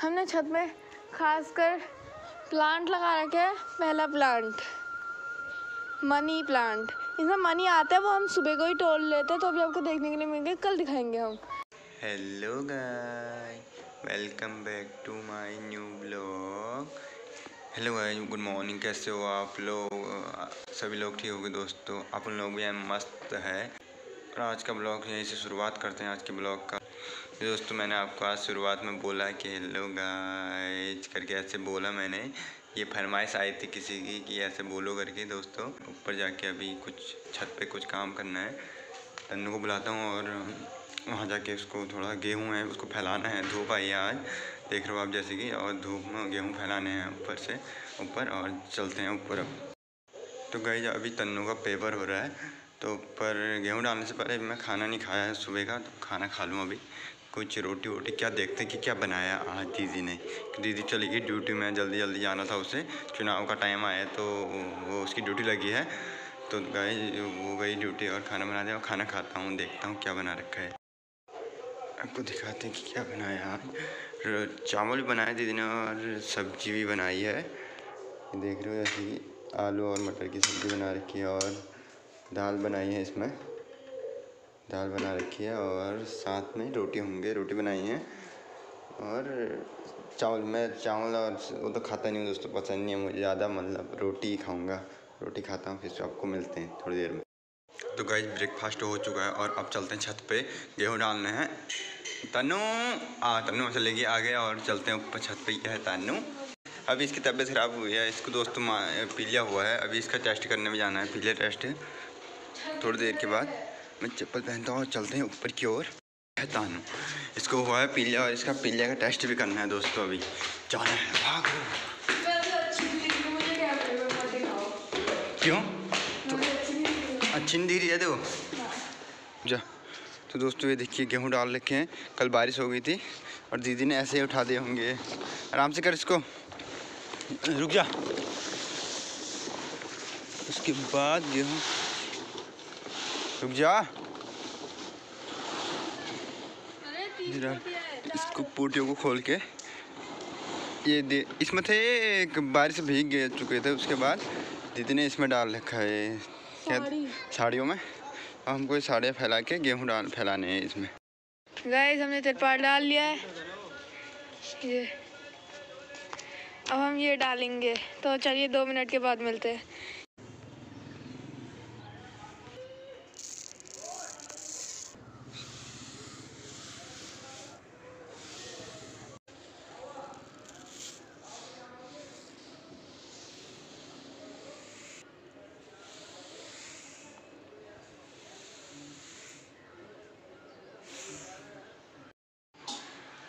हमने छत में खासकर प्लांट लगा रखे है। पहला प्लांट मनी प्लांट इसमें मनी आता है, वो हम सुबह को ही तोड़ लेते हैं तो अभी आपको देखने के लिए मिलेंगे, कल दिखाएँगे हम। Hello guy welcome back to my new blog hello guy good morning कैसे हो आप लोग? सभी लोग ठीक होंगे दोस्तों? आप उन लोग भी मस्त है। और आज का ब्लॉग यहीं से शुरुआत करते हैं, आज के ब्लॉग का। दोस्तों मैंने आपको आज शुरुआत में बोला कि हेलो गाइज़ करके ऐसे बोला मैंने। ये फरमाइश आई थी किसी की कि ऐसे बोलो करके दोस्तों। ऊपर जाके अभी कुछ छत पे कुछ काम करना है। तन्नू को बुलाता हूँ और वहाँ जाके उसको थोड़ा गेहूँ है, उसको फैलाना है। धूप आई है आज, देख रहे हो आप जैसे कि, और धूप में गेहूँ फैलाने हैं ऊपर से, ऊपर और चलते हैं ऊपर अब। तो गई अभी तन्नू का पेपर हो रहा है तो ऊपर गेहूँ डालने से पहले मैं खाना नहीं खाया है सुबह का तो खाना खा लूँ अभी। कुछ रोटी वोटी क्या देखते हैं कि क्या बनाया आज दीदी ने? दीदी चली गई ड्यूटी में, जल्दी जल्दी जाना था उसे। चुनाव का टाइम आया तो वो उसकी ड्यूटी लगी है। तो गई, वो गई ड्यूटी और खाना बना दिया और खाना खाता हूँ, देखता हूँ क्या बना रखा है। आपको दिखाते हैं कि क्या बनाया आज चावल भी बनाया दीदी ने और सब्ज़ी भी बनाई है। देख रहे हो जैसे आलू और मटर की सब्ज़ी बना रखी है और दाल बनाई है इसमें। दाल बना रखी है और साथ में रोटी होंगे, रोटी बनाई है। और चावल, मैं चावल और वो तो खाता नहीं हूँ दोस्तों, पसंद नहीं है मुझे ज़्यादा मतलब रोटी ही खाऊँगा। रोटी खाता हूँ, फिर आपको मिलते हैं थोड़ी देर में। तो गाइज़ ब्रेकफास्ट हो चुका है और अब चलते हैं छत पे। गेहूँ डालने हैं। तनु! आ, तनु चलेगी आगे और चलते हैं ऊपर छत पे। क्या है तनु। अभी इसकी तबीयत ख़राब हुई है। इसको दोस्तों पीलिया हुआ है। अभी इसका टेस्ट करने में जाना है। पीलिया टेस्ट थोड़ी देर के बाद। मैं चप्पल पहनता हूँ चलते हैं ऊपर की ओर। तानू इसको हुआ है पीलिया और इसका पीलिया का टेस्ट भी करना है दोस्तों अभी। जाना है, भाग। क्यों? तो अच्छी नहीं रही है देखो जा। तो दोस्तों ये देखिए गेहूँ डाल रखे हैं। कल बारिश हो गई थी और दीदी ने ऐसे ही उठा दिए होंगे। आराम से कर इसको। रुक जा। उसके बाद गेहूँ। रुक जा। इसको पोटियों को खोल के ये दे इसमें थे एक बारिश भीग गए चुके थे उसके बाद दीदी ने इसमें डाल रखा है क्या साड़ियों में। अब हमको ये साड़ियाँ फैला के गेहूँ डाल फैलाने हैं इसमें। गाइस हमने तिरपाल डाल लिया है। ये। अब हम ये डालेंगे। तो चलिए दो मिनट के बाद मिलते हैं।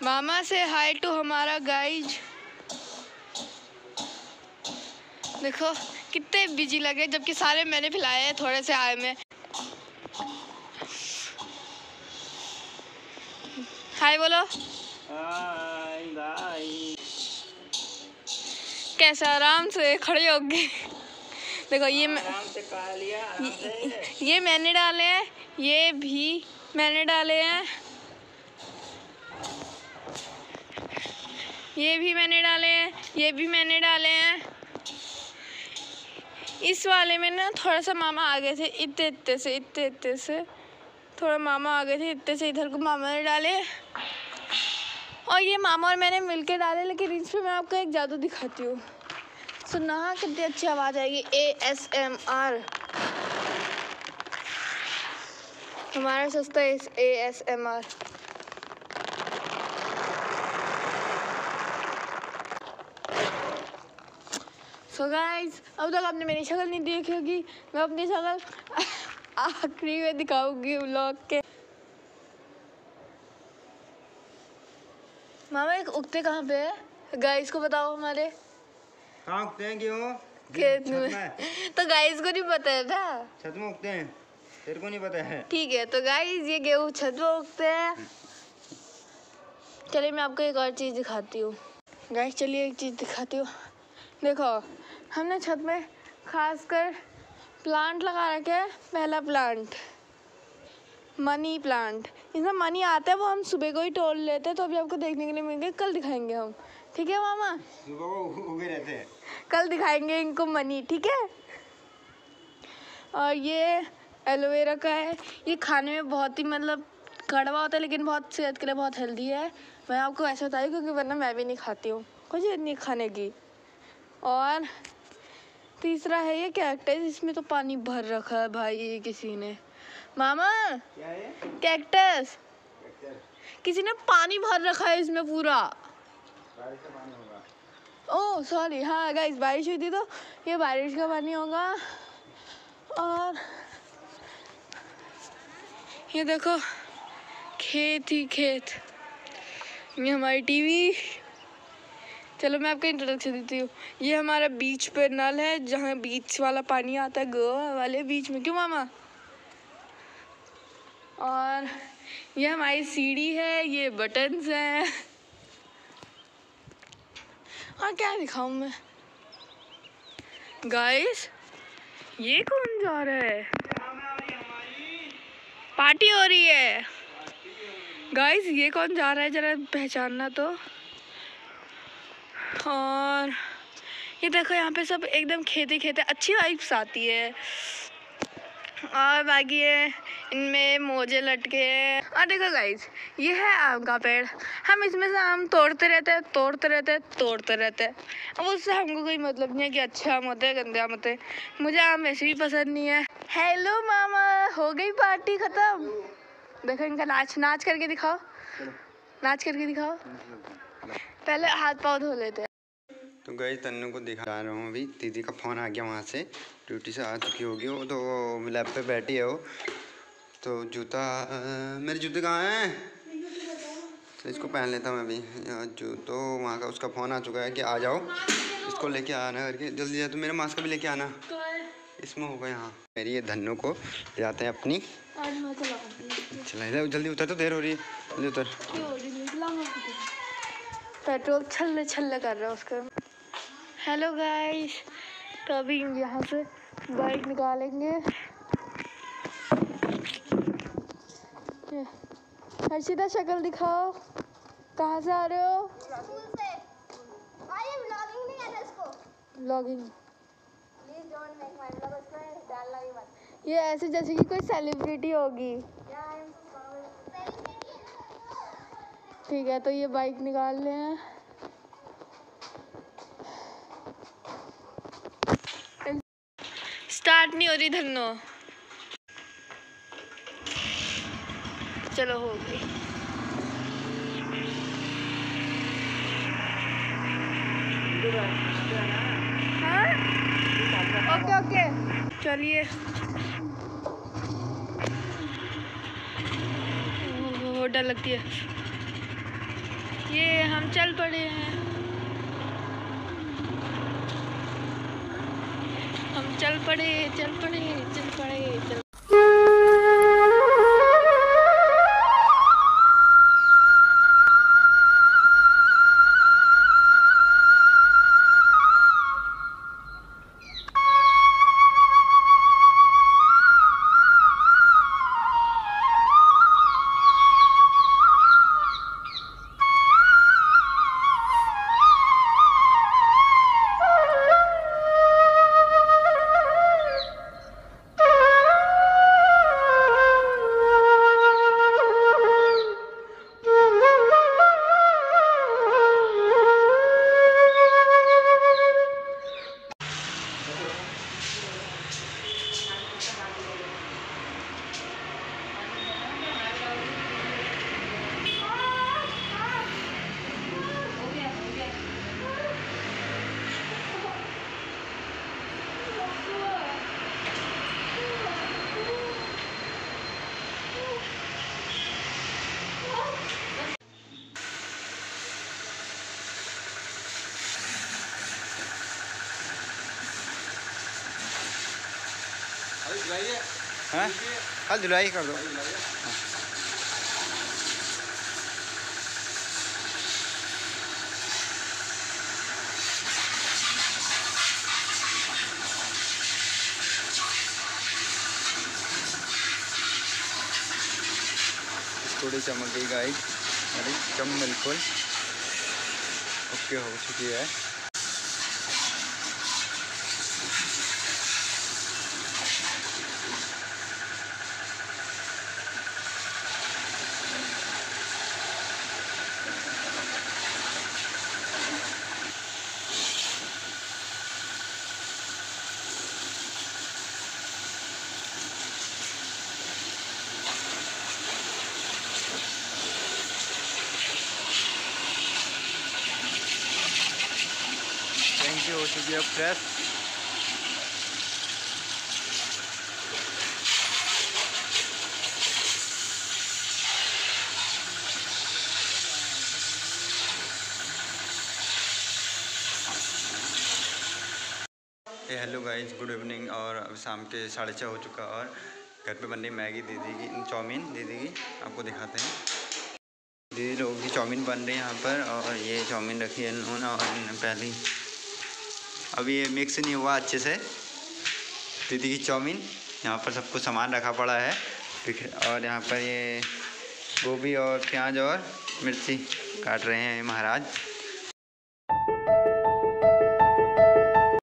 मामा से हाय टू हमारा गाइज़ देखो कितने बिज़ी लगे जबकि सारे मैंने खिलाए हैं थोड़े से आए में. हाय बोलो. हाय बाय कैसे आराम से खड़े हो गए? देखो ये मैं ये, ये मैंने डाले हैं ये भी मैंने डाले हैं। ये भी मैंने डाले हैं, ये भी मैंने डाले हैं। इस वाले में ना थोड़ा सा मामा आ गए थे इतने इतने से, इतने इतने से, थोड़ा मामा आ गए थे इतने से इधर को मामा ने डाले। और ये मामा और मैंने मिलके डाले, लेकिन इस पर मैं आपको एक जादू दिखाती हूँ। सुनना हाँ कितनी अच्छी आवाज़ आएगी। ए एस एम आर हमारा सस्ता A S M R so guys अब तक आपने मेरी शक्ल नहीं देखी होगी मैं अपनी शक्ल आखिरी में दिखाऊँगी व्लॉग के। मामा एक उगते कहाँ पे है? गाइस को बताओ हमारे। कहाँ उगते हैं क्यों? खेत में। तो गाइस को नहीं पता है ना। छत में उगते हैं। तेरे को नहीं पता है। ठीक है तो गाइस ये गेहूँ छत में उगते हैं। चलिए मैं आपको एक और चीज़ दिखाती हूँ। गाइस चलिए एक चीज़ दिखाती हूँ। देखो। हमने छत में खासकर प्लांट लगा रखे है पहला प्लांट मनी प्लांट इसमें मनी आता है वो हम सुबह को ही तोड़ लेते हैं तो अभी आपको देखने के लिए मिलेंगे कल दिखाएँगे हम। ठीक है मामा? सुबह को उगे रहते हैं। कल दिखाएँगे इनको मनी ठीक है? और ये एलोवेरा का है। ये खाने में बहुत ही मतलब कड़वा होता है लेकिन बहुत सेहत के लिए बहुत हेल्दी है। मैं आपको ऐसे बताई क्योंकि वरना मैं भी नहीं खाती हूँ। कुछ नहीं खाने की। और तीसरा है ये कैक्टस इसमें तो पानी भर रखा है भाई किसी ने। मामा? क्या है? कैक्टस किसी ने पानी भर रखा है इसमें पूरा। बारिश का पानी होगा। ओह सॉरी हाँ गाइस बारिश हुई थी तो ये बारिश का पानी होगा। और ये देखो खेत ही खेत। ये हमारी टीवी। चलो मैं आपको इंट्रोडक्शन देती हूँ। ये हमारा बीच पे नल है, जहाँ बीच वाला पानी आता है, गोवा वाले बीच में। क्यों मामा? और ये हमारी सीढ़ी है, ये बटन्स हैं। हाँ क्या दिखाऊँ मैं? गाइस ये कौन जा रहा है? पार्टी हो रही है। गाइस ये कौन जा रहा है? जरा पहचानना तो। और ये देखो यहाँ पे सब एकदम खेते खेते अच्छी वाइब्स आती है। और बाकी ये, इनमें मोजे लटके हैं। और देखो गाइस ये है आम का पेड़। हम इसमें से आम तोड़ते रहते हैं, तोड़ते रहते हैं, तोड़ते रहते हैं। अब उससे हमको कोई मतलब नहीं है कि अच्छे आम होते हैं, गंदे आम होते हैं। मुझे आम वैसे भी पसंद नहीं है। हेलो मामा हो गई पार्टी खत्म। देखो इनका नाच नाच करके दिखाओ। नाच करके दिखाओ। पहले हाथ पाँव धो लेते हैं। तो गई तन्नू को दिखा रहा हूँ अभी। दीदी का फ़ोन आ गया वहाँ से। ड्यूटी से आ चुकी होगी वो तो लैब पे बैठी है वो। तो जूता मेरे जूते कहाँ हैं? तो इसको पहन लेता हूँ मैं अभी। अ, जो तो वहाँ का उसका फ़ोन आ चुका है कि आ जाओ। इसको लेके आना करके। जल्दी जाए तो मेरे मास्क का भी लेके आना। इसमें होगा यहाँ। मेरी ये धन्नू को ले जाते हैं अपनी। चला जल्दी उतर तो देर हो रही है। जल्दी उतर। पेट्रोल छल छल्ले कर रहा है उसका। हेलो गाइस तो अभी यहाँ से बाइक निकालेंगे। हर्षिता शक्ल दिखाओ। कहाँ से आ रहे हो? ब्लॉगिंग मत। ये ऐसे जैसे कि कोई सेलिब्रिटी होगी। ठीक है तो ये बाइक निकाल ले। हैं स्टार्ट नहीं हो रही धन्नो चलो हो गई। हाँ? ओके ओके चलिए। ओह, डर लगती है। ये हम चल पड़े हैं। हम चल पड़े चल पड़े चल पड़े चल हैं? कल धुलाई कर दो। थोड़ी चमक गई गाइस अरे चम बिल्कुल। ओके हो चुकी है। यू ये हेलो गाइस गुड इवनिंग और अब शाम के साढ़े छः हो चुका और घर पे बन रही मैगी दीदी की चाउमीन दीदी की। आपको दिखाते हैं। दीदी लोगों की चाउमीन बन रही है यहाँ पर और ये चाउमीन रखी है इन्होंने और पहले अभी ये मिक्स नहीं हुआ अच्छे से। दीदी की चाउमीन, यहाँ पर सब कुछ सामान रखा पड़ा है। और यहाँ पर ये गोभी और प्याज और मिर्ची काट रहे हैं महाराज।